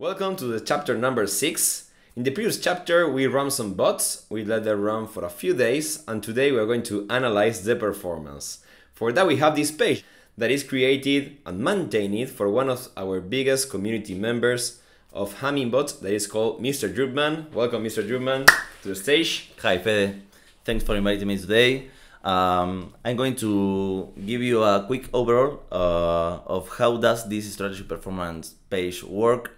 Welcome to the chapter number 6. In the previous chapter we run some bots, we let them run for a few days and today we are going to analyze the performance. For that we have this page that is created and maintained for one of our biggest community members of Hummingbot that is called Mr. Drupman. Welcome Mr. Drupman to the stage. Hi Fede, thanks for inviting me today. Um, I'm going to give you a quick overall uh, of how does this strategy performance page work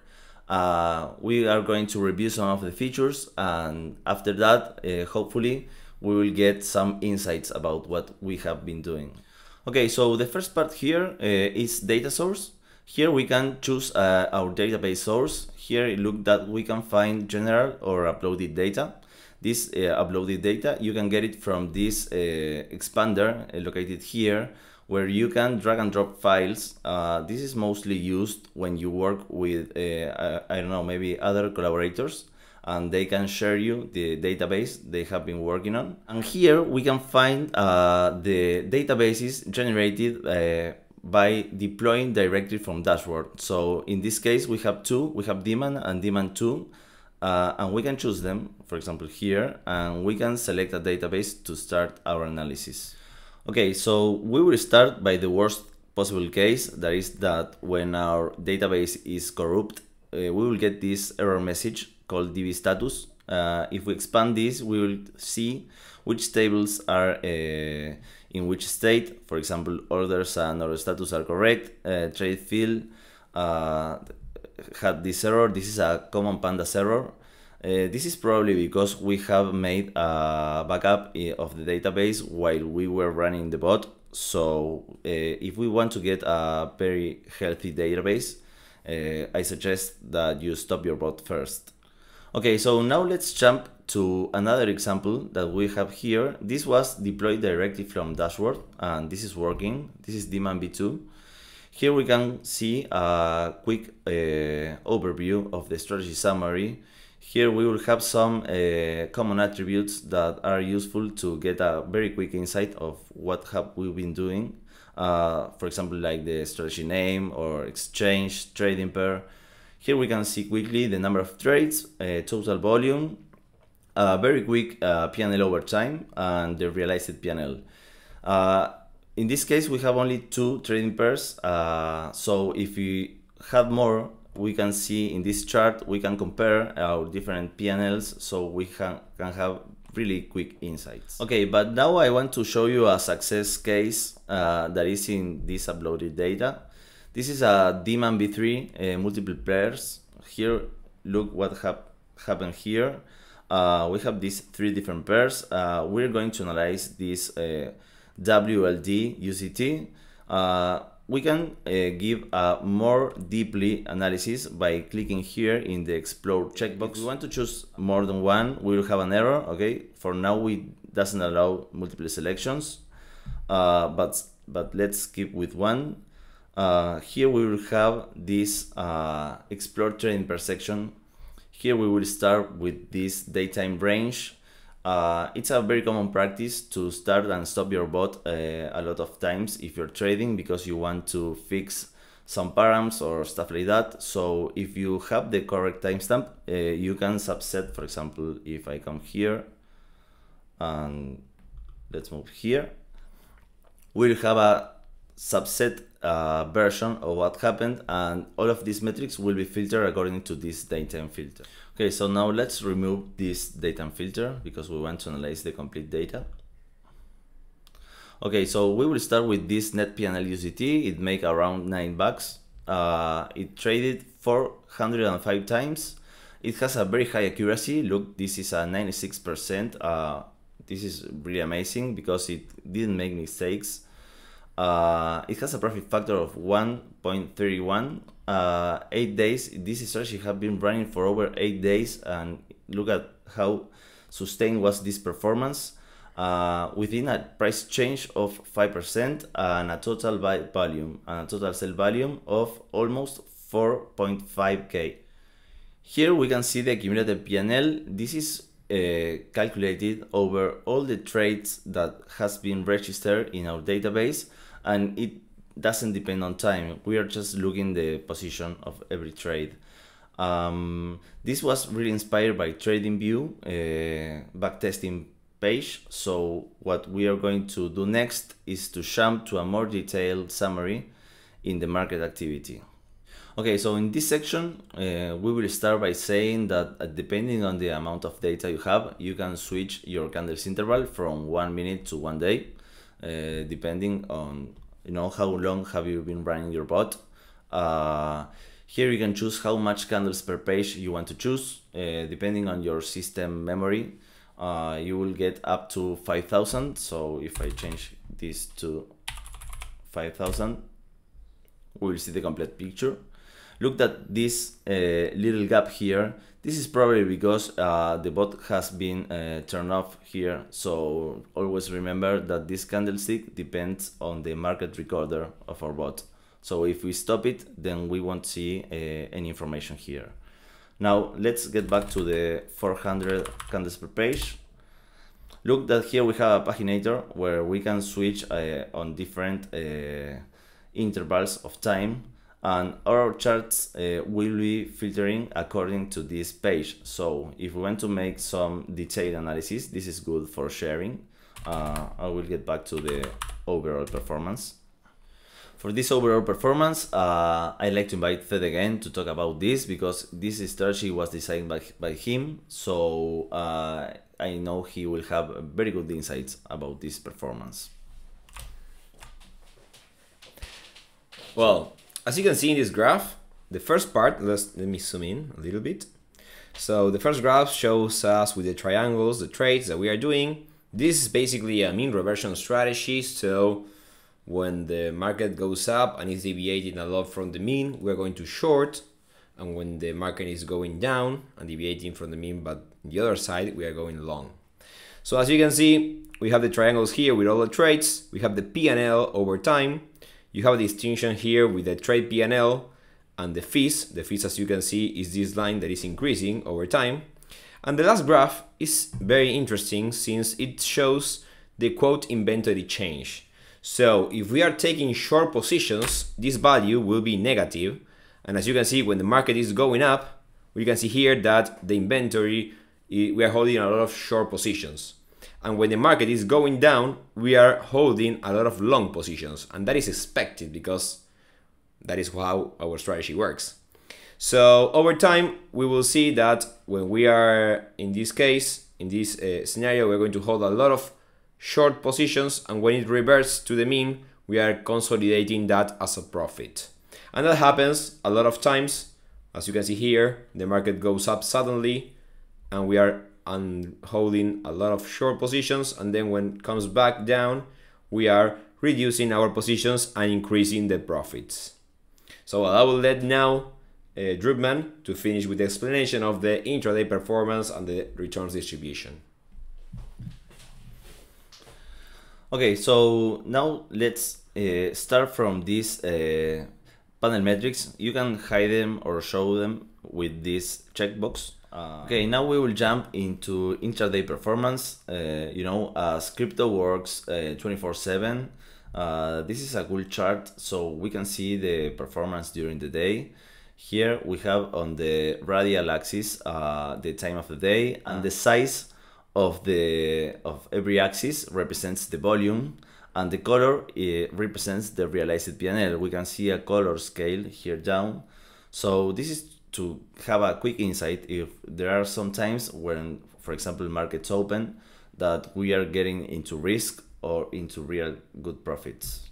uh, we are going to review some of the features and after that, uh, hopefully, we will get some insights about what we have been doing. Okay, so the first part here uh, is data source. Here we can choose uh, our database source. Here look that we can find general or uploaded data. This uh, uploaded data, you can get it from this uh, expander located here where you can drag and drop files. Uh, this is mostly used when you work with, uh, I don't know, maybe other collaborators and they can share you the database they have been working on. And here we can find uh, the databases generated uh, by deploying directly from dashboard. So in this case, we have two, we have daemon and daemon 2, uh, and we can choose them, for example, here, and we can select a database to start our analysis. Okay, so we will start by the worst possible case, that is that when our database is corrupt, uh, we will get this error message called db status. Uh, if we expand this, we will see which tables are uh, in which state. For example, orders and order status are correct. Uh, trade fill uh, had this error. This is a common pandas error. Uh, this is probably because we have made a backup of the database while we were running the bot. So uh, if we want to get a very healthy database, uh, I suggest that you stop your bot first. Okay, so now let's jump to another example that we have here. This was deployed directly from dashboard and this is working. This is daemon v2. Here we can see a quick uh, overview of the strategy summary here we will have some uh, common attributes that are useful to get a very quick insight of what have we been doing. Uh, for example, like the strategy name or exchange, trading pair. Here we can see quickly the number of trades, uh, total volume, a very quick uh, PNL over time, and the realized PNL. Uh, in this case, we have only two trading pairs. Uh, so if we have more, we can see in this chart, we can compare our different PNLs so we can, can have really quick insights. Okay, but now I want to show you a success case uh, that is in this uploaded data. This is a daemon v3 uh, multiple pairs. Here, look what hap happened here. Uh, we have these three different pairs. Uh, we're going to analyze this uh, WLD USDT. We can uh, give a more deeply analysis by clicking here in the explore checkbox. If we want to choose more than one, we will have an error, okay? For now, we doesn't allow multiple selections, uh, but, but let's keep with one. Uh, here we will have this uh, explore trend per section. Here we will start with this datetime range uh, it's a very common practice to start and stop your bot uh, a lot of times if you're trading because you want to fix some params or stuff like that. So if you have the correct timestamp, uh, you can subset, for example, if I come here and let's move here, we'll have a subset uh, version of what happened and all of these metrics will be filtered according to this datetime filter. Okay, so now let's remove this datetime filter because we want to analyze the complete data. Okay, so we will start with this net PNL USDT. It make around 9 bucks. Uh, it traded 405 times. It has a very high accuracy. Look, this is a 96%. Uh, this is really amazing because it didn't make mistakes. Uh, it has a profit factor of 1.31. Uh, eight days. This strategy have been running for over eight days, and look at how sustained was this performance. Uh, within a price change of 5% and a total volume and a total sell volume of almost 4.5k. Here we can see the accumulated PNL. This is uh, calculated over all the trades that has been registered in our database and it doesn't depend on time. We are just looking the position of every trade. Um, this was really inspired by TradingView uh, backtesting page. So what we are going to do next is to jump to a more detailed summary in the market activity. Okay, so in this section, uh, we will start by saying that uh, depending on the amount of data you have, you can switch your candles interval from one minute to one day, uh, depending on you know how long have you been running your bot. Uh, here you can choose how much candles per page you want to choose, uh, depending on your system memory. Uh, you will get up to 5000. So if I change this to 5000, we will see the complete picture look at this uh, little gap here. This is probably because uh, the bot has been uh, turned off here. So always remember that this candlestick depends on the market recorder of our bot. So if we stop it, then we won't see uh, any information here. Now let's get back to the 400 candles per page. Look that here we have a paginator where we can switch uh, on different uh, intervals of time and our charts uh, will be filtering according to this page. So if we want to make some detailed analysis, this is good for sharing. Uh, I will get back to the overall performance. For this overall performance, uh, I like to invite Fed again to talk about this because this strategy was designed by, by him. So uh, I know he will have very good insights about this performance. Well, as you can see in this graph, the first part, let's, let me zoom in a little bit. So the first graph shows us with the triangles, the trades that we are doing. This is basically a mean reversion strategy. So when the market goes up and is deviating a lot from the mean, we're going to short. And when the market is going down and deviating from the mean, but the other side, we are going long. So as you can see, we have the triangles here with all the trades. We have the P&L over time you have a distinction here with the trade P&L and the fees. The fees, as you can see, is this line that is increasing over time. And the last graph is very interesting since it shows the quote inventory change. So if we are taking short positions, this value will be negative. And as you can see, when the market is going up, we can see here that the inventory, we are holding a lot of short positions. And when the market is going down, we are holding a lot of long positions. And that is expected because that is how our strategy works. So over time, we will see that when we are in this case, in this uh, scenario, we're going to hold a lot of short positions. And when it reverts to the mean, we are consolidating that as a profit. And that happens a lot of times. As you can see here, the market goes up suddenly and we are and holding a lot of short positions and then when it comes back down we are reducing our positions and increasing the profits. So I will let now uh, Drupman to finish with the explanation of the intraday performance and the returns distribution. Okay, so now let's uh, start from these uh, panel metrics. You can hide them or show them with this checkbox uh, okay, now we will jump into intraday performance. Uh, you know, as crypto works uh, 24 7, uh, this is a cool chart so we can see the performance during the day. Here we have on the radial axis uh, the time of the day and the size of the of every axis represents the volume and the color represents the realized PNL. We can see a color scale here down. So this is to have a quick insight if there are some times when, for example, markets open that we are getting into risk or into real good profits.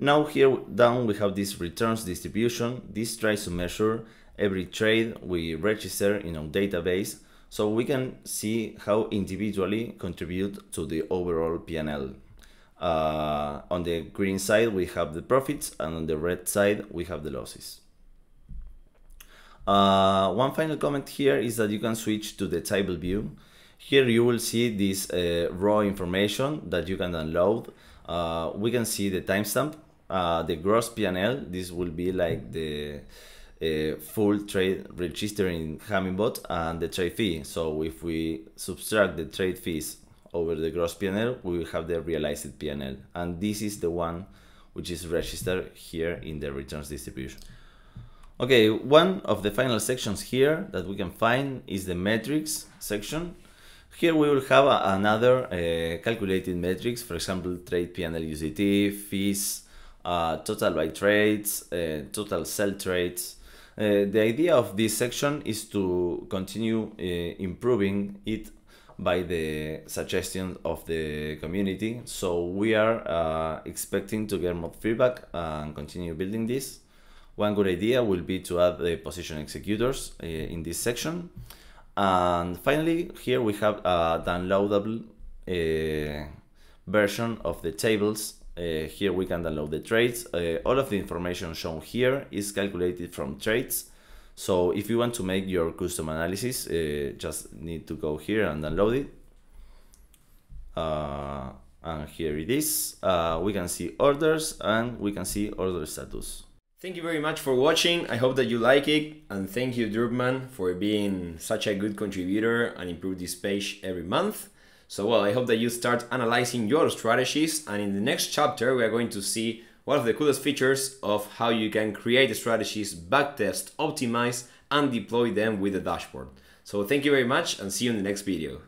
Now here down we have this returns distribution. This tries to measure every trade we register in our database so we can see how individually contribute to the overall PNL. Uh, on the green side we have the profits and on the red side we have the losses. Uh, one final comment here is that you can switch to the table view. Here you will see this uh, raw information that you can download. Uh, we can see the timestamp, uh, the gross PNL. This will be like the uh, full trade register in Hummingbot and the trade fee. So if we subtract the trade fees over the gross PNL, we will have the realized PNL. And this is the one which is registered here in the returns distribution. Okay, one of the final sections here that we can find is the metrics section. Here we will have a, another uh, calculated metrics, for example, trade P&L USDT, fees, uh, total by trades, uh, total sell trades. Uh, the idea of this section is to continue uh, improving it by the suggestions of the community. So we are uh, expecting to get more feedback and continue building this. One good idea will be to add the position executors uh, in this section. And finally, here we have a downloadable uh, version of the tables. Uh, here we can download the trades. Uh, all of the information shown here is calculated from trades. So if you want to make your custom analysis, uh, just need to go here and download it. Uh, and here it is. Uh, we can see orders and we can see order status. Thank you very much for watching. I hope that you like it. And thank you, Drupman, for being such a good contributor and improve this page every month. So, well, I hope that you start analyzing your strategies. And in the next chapter, we are going to see one of the coolest features of how you can create strategies, backtest, optimize, and deploy them with the dashboard. So, thank you very much and see you in the next video.